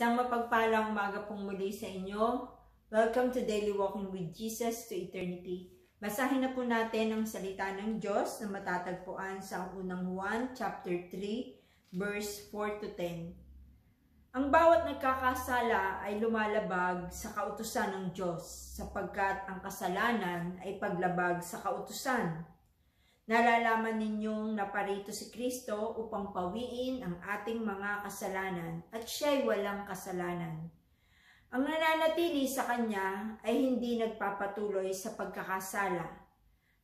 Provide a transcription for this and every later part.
Isang mapagpalang umaga pong muli sa inyo. Welcome to Daily Walking with Jesus to Eternity. Basahin na po natin ang salita ng Diyos na matatagpuan sa unang Juan chapter 3 verse 4 to 10. Ang bawat nagkakasala ay lumalabag sa kautusan ng Diyos sapagkat ang kasalanan ay paglabag sa kautusan. Nalalaman ninyong naparito si Kristo upang pawiin ang ating mga kasalanan at siya'y walang kasalanan. Ang nananatili sa Kanya ay hindi nagpapatuloy sa pagkakasala.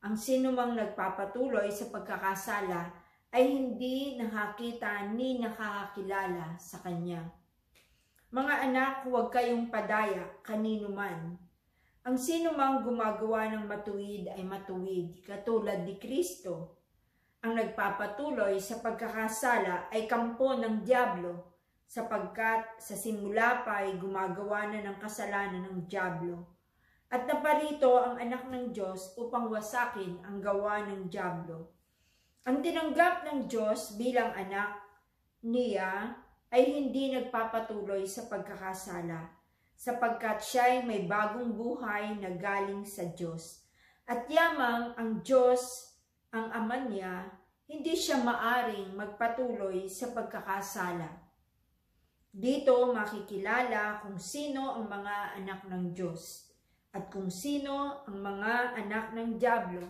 Ang sinumang nagpapatuloy sa pagkakasala ay hindi nakakita ni nakakakilala sa Kanya. Mga anak, huwag kayong padaya kanino man ang sino mang gumagawa ng matuwid ay matuwid, katulad ni Kristo. Ang nagpapatuloy sa pagkakasala ay kampo ng Diablo, sapagkat sa simula pa ay gumagawa na ng kasalanan ng Diablo. At naparito ang anak ng Diyos upang wasakin ang gawa ng Diablo. Ang tinanggap ng Diyos bilang anak niya ay hindi nagpapatuloy sa pagkakasala sapagkat siya ay may bagong buhay na galing sa Diyos. At yamang ang Diyos, ang Ama niya, hindi siya maaring magpatuloy sa pagkakasala. Dito makikilala kung sino ang mga anak ng Diyos at kung sino ang mga anak ng Diablo.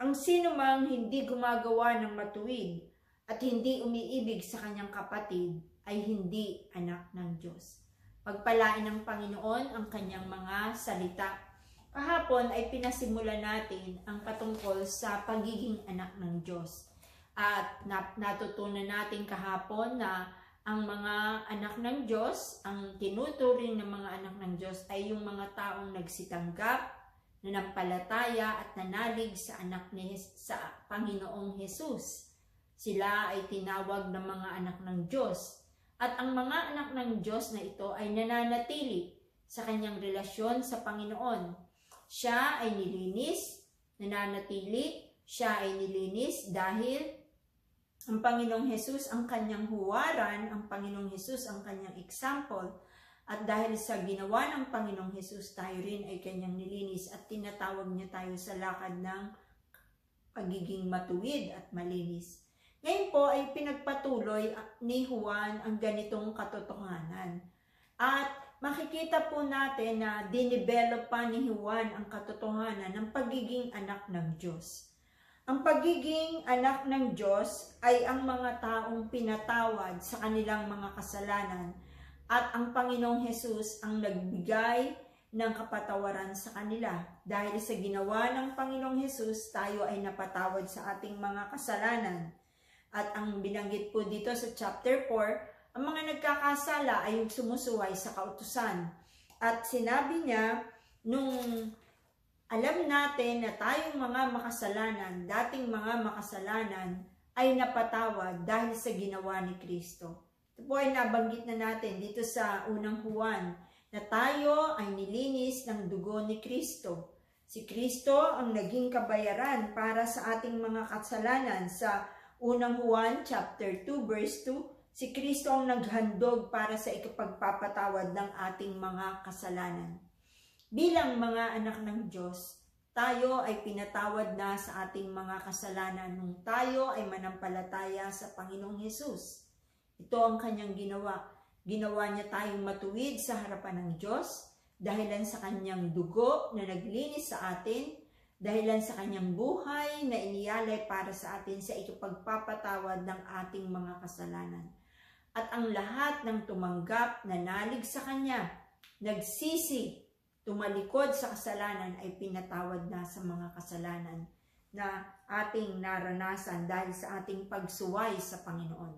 Ang sino mang hindi gumagawa ng matuwid at hindi umiibig sa kanyang kapatid ay hindi anak ng Diyos. Pagpalain ng Panginoon ang kanyang mga salita. Kahapon ay pinasimula natin ang patungkol sa pagiging anak ng Diyos. At natutunan natin kahapon na ang mga anak ng Diyos, ang tinuturing ng mga anak ng Diyos ay yung mga taong nagsitanggap, nanampalataya at nanalig sa anak ni sa Panginoong Hesus. Sila ay tinawag ng mga anak ng Diyos at ang mga anak ng Diyos na ito ay nananatili sa kanyang relasyon sa Panginoon. Siya ay nilinis, nananatili, siya ay nilinis dahil ang Panginoong Hesus ang kanyang huwaran, ang Panginoong Hesus ang kanyang example, at dahil sa ginawa ng Panginoong Hesus, tayo rin ay kanyang nilinis at tinatawag niya tayo sa lakad ng pagiging matuwid at malinis. Ngayon po ay pinagpatuloy ni Juan ang ganitong katotohanan. At makikita po natin na dinevelop pa ni Juan ang katotohanan ng pagiging anak ng Diyos. Ang pagiging anak ng Diyos ay ang mga taong pinatawad sa kanilang mga kasalanan at ang Panginoong Hesus ang nagbigay ng kapatawaran sa kanila. Dahil sa ginawa ng Panginoong Hesus, tayo ay napatawad sa ating mga kasalanan. At ang binanggit po dito sa chapter 4, ang mga nagkakasala ay yung sumusuway sa kautusan. At sinabi niya, nung alam natin na tayong mga makasalanan, dating mga makasalanan, ay napatawad dahil sa ginawa ni Kristo. Ito po ay nabanggit na natin dito sa unang Juan, na tayo ay nilinis ng dugo ni Kristo. Si Kristo ang naging kabayaran para sa ating mga kasalanan sa Unang Juan chapter 2 verse 2, si Kristo ang naghandog para sa ikapagpapatawad ng ating mga kasalanan. Bilang mga anak ng Diyos, tayo ay pinatawad na sa ating mga kasalanan nung tayo ay manampalataya sa Panginoong Hesus. Ito ang kanyang ginawa. Ginawa niya tayong matuwid sa harapan ng Diyos dahilan sa kanyang dugo na naglinis sa atin dahilan sa kanyang buhay na iniyalay para sa atin sa ikapagpapatawad ng ating mga kasalanan. At ang lahat ng tumanggap na nalig sa kanya, nagsisi, tumalikod sa kasalanan ay pinatawad na sa mga kasalanan na ating naranasan dahil sa ating pagsuway sa Panginoon.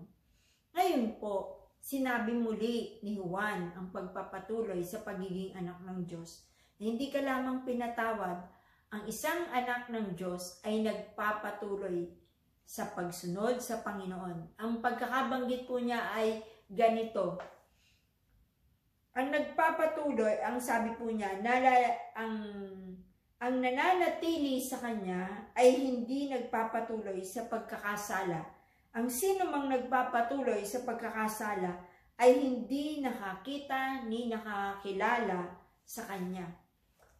Ngayon po, sinabi muli ni Juan ang pagpapatuloy sa pagiging anak ng Diyos na hindi ka lamang pinatawad ang isang anak ng Diyos ay nagpapatuloy sa pagsunod sa Panginoon. Ang pagkakabanggit po niya ay ganito. Ang nagpapatuloy, ang sabi po niya, nala, ang, ang nananatili sa kanya ay hindi nagpapatuloy sa pagkakasala. Ang sino mang nagpapatuloy sa pagkakasala ay hindi nakakita ni nakakilala sa Kanya.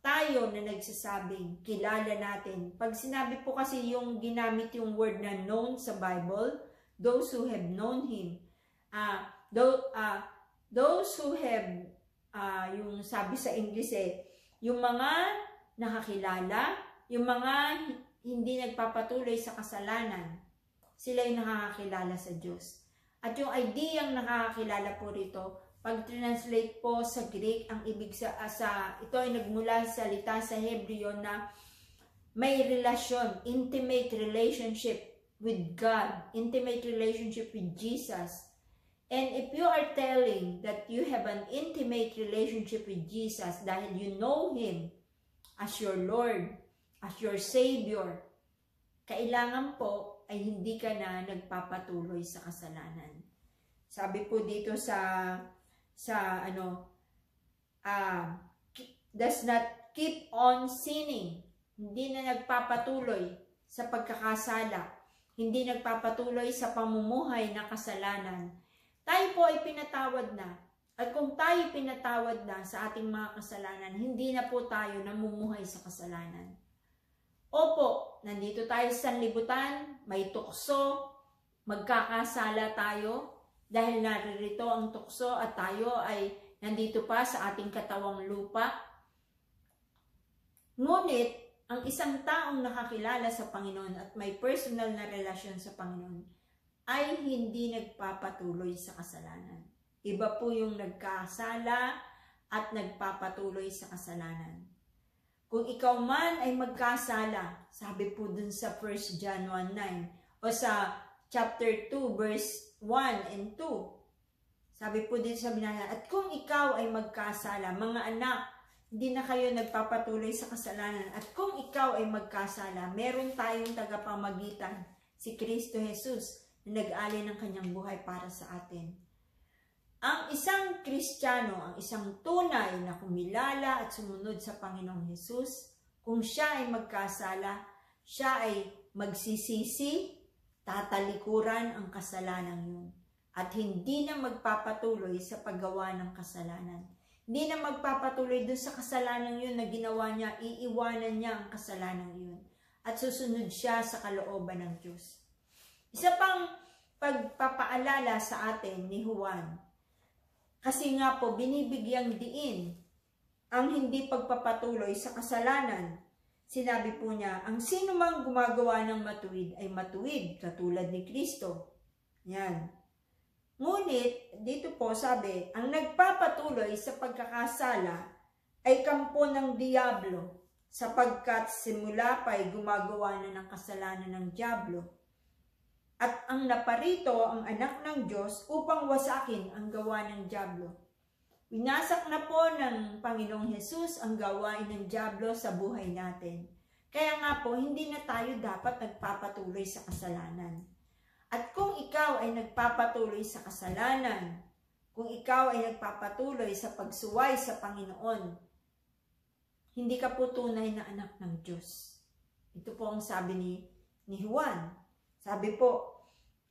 Tayo na nagsasabing kilala natin. Pag sinabi po kasi yung ginamit yung word na known sa Bible, those who have known Him. Uh, those, uh, those who have, uh, yung sabi sa English eh, yung mga nakakilala, yung mga hindi nagpapatuloy sa kasalanan, sila yung nakakakilala sa Diyos. At yung ideyang nakakakilala po rito, pag translate po sa Greek, ang ibig sa, uh, sa ito ay nagmula sa salita sa Hebreo na may relasyon, intimate relationship with God, intimate relationship with Jesus. And if you are telling that you have an intimate relationship with Jesus dahil you know Him as your Lord, as your Savior, kailangan po ay hindi ka na nagpapatuloy sa kasalanan. Sabi po dito sa sa ano uh, does not keep on sinning. Hindi na nagpapatuloy sa pagkakasala. Hindi nagpapatuloy sa pamumuhay na kasalanan. Tayo po ay pinatawad na. At kung tayo pinatawad na sa ating mga kasalanan, hindi na po tayo namumuhay sa kasalanan. Opo, nandito tayo sa libutan, may tukso, magkakasala tayo, dahil naririto ang tukso at tayo ay nandito pa sa ating katawang lupa. Ngunit, ang isang taong nakakilala sa Panginoon at may personal na relasyon sa Panginoon ay hindi nagpapatuloy sa kasalanan. Iba po yung nagkasala at nagpapatuloy sa kasalanan. Kung ikaw man ay magkasala, sabi po dun sa 1 John 1.9 o sa chapter 2 verse 1 and 2. Sabi po dito sa binaya, at kung ikaw ay magkasala, mga anak, hindi na kayo nagpapatuloy sa kasalanan. At kung ikaw ay magkasala, meron tayong tagapamagitan, si Kristo Jesus, na nag-alay ng kanyang buhay para sa atin. Ang isang Kristiyano, ang isang tunay na kumilala at sumunod sa Panginoong Jesus, kung siya ay magkasala, siya ay magsisisi, tatalikuran ang kasalanan yun at hindi na magpapatuloy sa paggawa ng kasalanan. Hindi na magpapatuloy dun sa kasalanan yun na ginawa niya, iiwanan niya ang kasalanan yun at susunod siya sa kalooban ng Diyos. Isa pang pagpapaalala sa atin ni Juan, kasi nga po binibigyang diin ang hindi pagpapatuloy sa kasalanan Sinabi po niya, ang sino mang gumagawa ng matuwid ay matuwid, katulad ni Kristo. Yan. Ngunit, dito po sabi, ang nagpapatuloy sa pagkakasala ay kampo ng Diablo, sapagkat simula pa ay gumagawa na ng kasalanan ng Diablo. At ang naparito ang anak ng Diyos upang wasakin ang gawa ng Diablo. Winasak na po ng Panginoong Hesus ang gawain ng Diablo sa buhay natin. Kaya nga po, hindi na tayo dapat nagpapatuloy sa kasalanan. At kung ikaw ay nagpapatuloy sa kasalanan, kung ikaw ay nagpapatuloy sa pagsuway sa Panginoon, hindi ka po tunay na anak ng Diyos. Ito po ang sabi ni, ni Juan. Sabi po,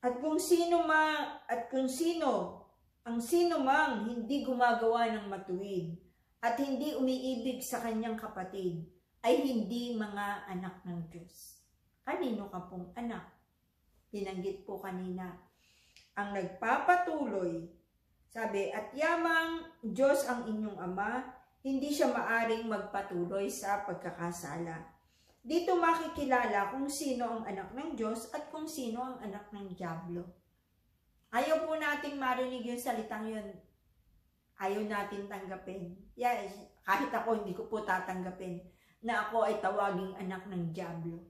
at kung sino ma, at kung sino ang sino mang hindi gumagawa ng matuwid at hindi umiibig sa kanyang kapatid ay hindi mga anak ng Diyos. Kanino ka pong anak? Pinanggit po kanina. Ang nagpapatuloy, sabi, at yamang Diyos ang inyong ama, hindi siya maaring magpatuloy sa pagkakasala. Dito makikilala kung sino ang anak ng Diyos at kung sino ang anak ng Diablo. Ayaw po nating marinig yung salitang yun. Ayaw natin tanggapin. Yes, kahit ako hindi ko po tatanggapin na ako ay tawaging anak ng Diablo.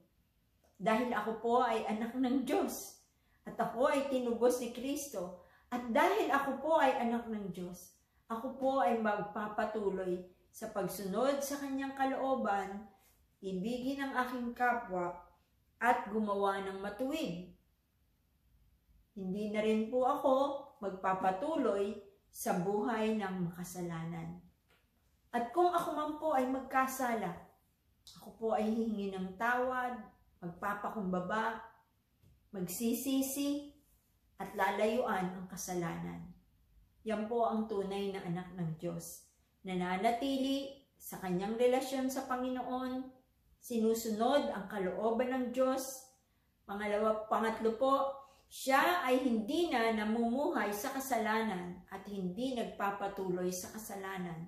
Dahil ako po ay anak ng Diyos. At ako ay tinubos ni Kristo. At dahil ako po ay anak ng Diyos, ako po ay magpapatuloy sa pagsunod sa kanyang kalooban, ibigin ang aking kapwa, at gumawa ng matuwid hindi na rin po ako magpapatuloy sa buhay ng makasalanan. At kung ako man po ay magkasala, ako po ay hihingi ng tawad, magpapakumbaba, magsisisi, at lalayuan ang kasalanan. Yan po ang tunay na anak ng Diyos. Nananatili sa kanyang relasyon sa Panginoon, sinusunod ang kalooban ng Diyos. Pangalawa, pangatlo po, siya ay hindi na namumuhay sa kasalanan at hindi nagpapatuloy sa kasalanan.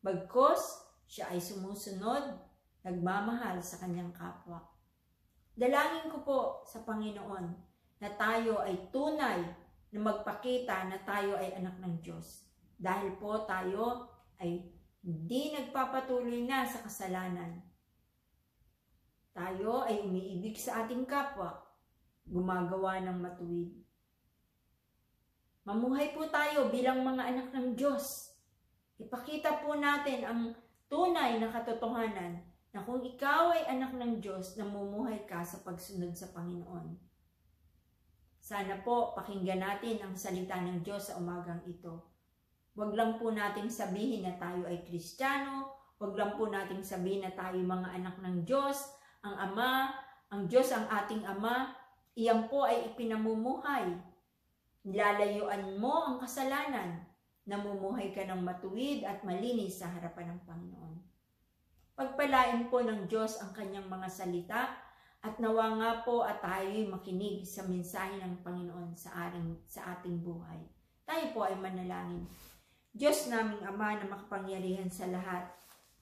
Bagkos, siya ay sumusunod, nagmamahal sa kanyang kapwa. Dalangin ko po sa Panginoon na tayo ay tunay na magpakita na tayo ay anak ng Diyos. Dahil po tayo ay hindi nagpapatuloy na sa kasalanan. Tayo ay umiibig sa ating kapwa, gumagawa ng matuwid. Mamuhay po tayo bilang mga anak ng Diyos. Ipakita po natin ang tunay na katotohanan na kung ikaw ay anak ng Diyos, namumuhay ka sa pagsunod sa Panginoon. Sana po pakinggan natin ang salita ng Diyos sa umagang ito. Huwag lang po nating sabihin na tayo ay Kristiyano, huwag lang po nating sabihin na tayo mga anak ng Diyos, ang Ama, ang Diyos ang ating Ama, iyan po ay ipinamumuhay. Nilalayuan mo ang kasalanan, namumuhay ka ng matuwid at malinis sa harapan ng Panginoon. Pagpalain po ng Diyos ang kanyang mga salita at nawa nga po at tayo'y makinig sa mensahe ng Panginoon sa ating, sa ating buhay. Tayo po ay manalangin. Diyos naming Ama na makapangyarihan sa lahat,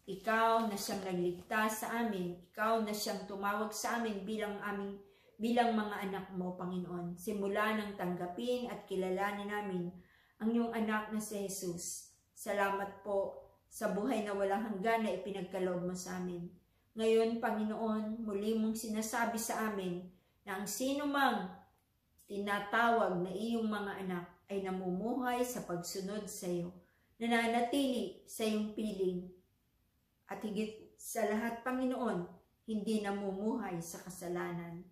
Ikaw na siyang nagligtas sa amin, Ikaw na siyang tumawag sa amin bilang aming bilang mga anak mo, Panginoon. Simula nang tanggapin at kilalanin namin ang iyong anak na si Jesus. Salamat po sa buhay na walang hanggan na ipinagkaloob mo sa amin. Ngayon, Panginoon, muli mong sinasabi sa amin na ang sino mang tinatawag na iyong mga anak ay namumuhay sa pagsunod sa iyo, nananatili sa iyong piling, at higit sa lahat, Panginoon, hindi namumuhay sa kasalanan.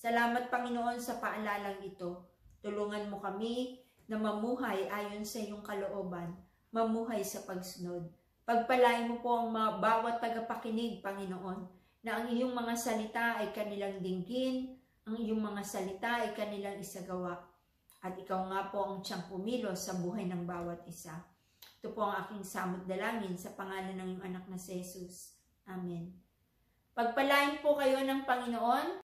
Salamat, Panginoon, sa paalalang ito. Tulungan mo kami na mamuhay ayon sa iyong kalooban, mamuhay sa pagsunod. Pagpalain mo po ang mga bawat tagapakinig, Panginoon, na ang iyong mga salita ay kanilang dinggin, ang iyong mga salita ay kanilang isagawa. At ikaw nga po ang tiyang pumilos sa buhay ng bawat isa. Ito po ang aking samot dalangin sa pangalan ng iyong anak na si Jesus. Amen. Pagpalain po kayo ng Panginoon